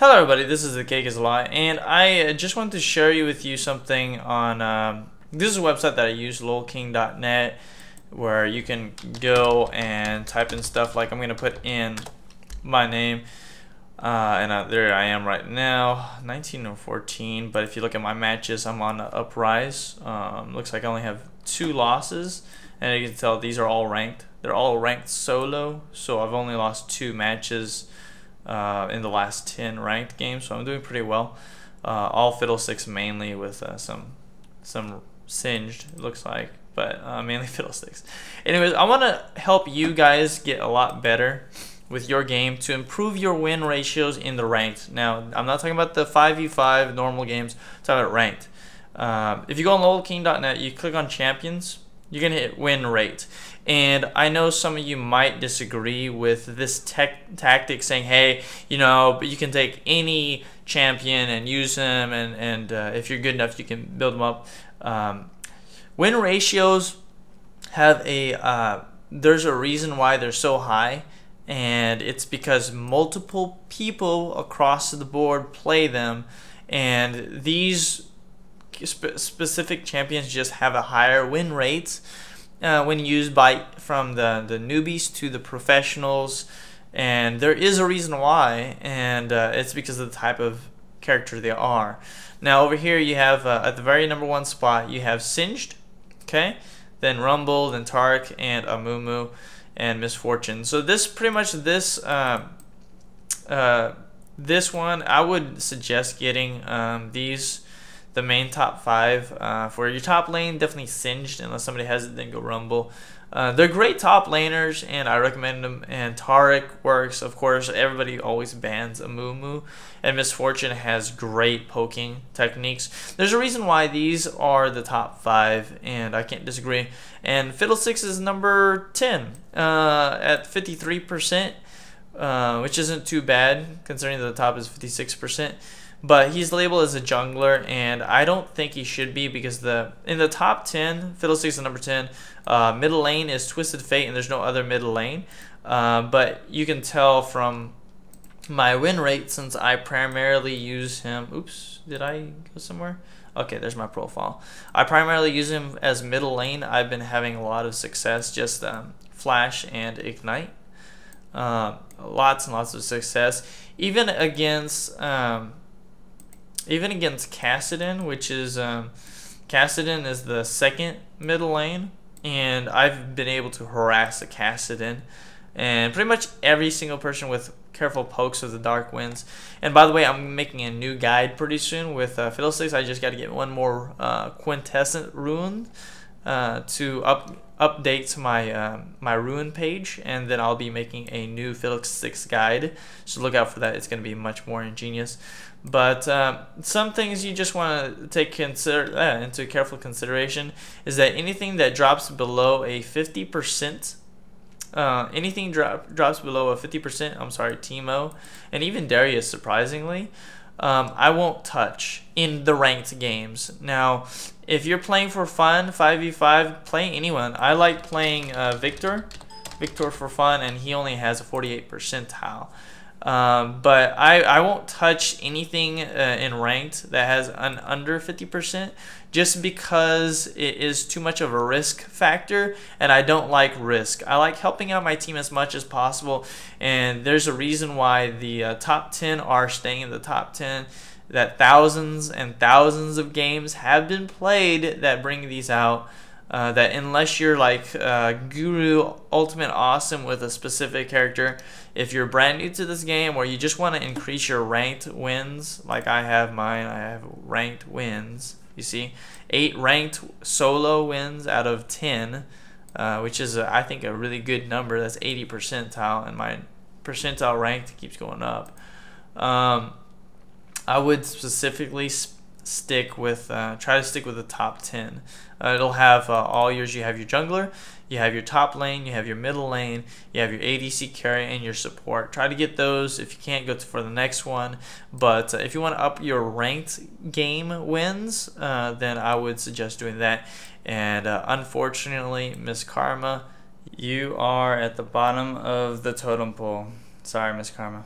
Hello everybody, this is The Cake is a Lie, and I uh, just wanted to share you with you something on, um, this is a website that I use, lolking.net, where you can go and type in stuff like I'm going to put in my name, uh, and uh, there I am right now, 19 or 14, but if you look at my matches, I'm on uprise, um, looks like I only have two losses, and you can tell these are all ranked, they're all ranked solo, so I've only lost two matches, uh, in the last 10 ranked games, so I'm doing pretty well. Uh, all Fiddlesticks mainly with uh, some some singed, it looks like, but uh, mainly Fiddlesticks. Anyways, I want to help you guys get a lot better with your game to improve your win ratios in the ranked. Now, I'm not talking about the 5v5 normal games, I'm talking about ranked. Uh, if you go on lolking.net, you click on champions, you're to hit win rate. And I know some of you might disagree with this tech tactic saying, hey, you know, but you can take any champion and use them, and, and uh, if you're good enough, you can build them up. Um, win ratios have a, uh, there's a reason why they're so high, and it's because multiple people across the board play them, and these spe specific champions just have a higher win rate uh, when used by from the, the newbies to the professionals. And there is a reason why and uh, it's because of the type of character they are. Now over here you have uh, at the very number one spot you have Singed okay? Then Rumble then Taric, and Amumu and Miss Fortune. So this pretty much this um, uh, this one I would suggest getting um, these the main top five. Uh, for your top lane, definitely Singed, unless somebody has it, then go Rumble. Uh, they're great top laners, and I recommend them. And Taric works, of course. Everybody always bans Amumu, and Miss Fortune has great poking techniques. There's a reason why these are the top five, and I can't disagree. And Fiddlesticks is number 10 uh, at 53%, uh, which isn't too bad considering the top is 56% but he's labeled as a jungler, and I don't think he should be because the in the top 10, Fiddlesticks is number 10. Uh, middle lane is Twisted Fate, and there's no other middle lane. Uh, but you can tell from my win rate since I primarily use him. Oops, did I go somewhere? Okay, there's my profile. I primarily use him as middle lane. I've been having a lot of success, just um, Flash and Ignite. Uh, lots and lots of success. Even against um, even against Kassadin, which is um, Kassadin is the second middle lane, and I've been able to harass a Kassadin, and pretty much every single person with careful pokes of the dark winds. And by the way, I'm making a new guide pretty soon with uh, Fiddlesticks. I just got to get one more uh, quintessence rune uh, to up update my uh, my rune page, and then I'll be making a new Fiddlesticks guide. So look out for that. It's going to be much more ingenious. But uh, some things you just want to take consider uh, into careful consideration is that anything that drops below a 50%, uh, anything drop, drops below a 50%, I'm sorry, Teemo, and even Darius, surprisingly, um, I won't touch in the ranked games. Now, if you're playing for fun, 5v5, play anyone. I like playing uh, Victor. Viktor for fun, and he only has a 48 percentile. Um, but I, I won't touch anything uh, in ranked that has an under 50% just because it is too much of a risk factor and I don't like risk. I like helping out my team as much as possible and there's a reason why the uh, top 10 are staying in the top 10 that thousands and thousands of games have been played that bring these out. Uh, that unless you're like uh, guru ultimate awesome with a specific character if you're brand new to this game or you just want to increase your ranked wins like i have mine i have ranked wins you see eight ranked solo wins out of 10 uh, which is a, I think a really good number that's 80 percentile and my percentile ranked keeps going up um, i would specifically sp stick with uh, try to stick with the top 10 uh, it'll have uh, all yours. You have your jungler you have your top lane you have your middle lane you have your ADC carry and your support. Try to get those. If you can't go for the next one. But uh, if you want to up your ranked game wins uh, then I would suggest doing that. And uh, unfortunately Miss Karma you are at the bottom of the totem pole. Sorry Miss Karma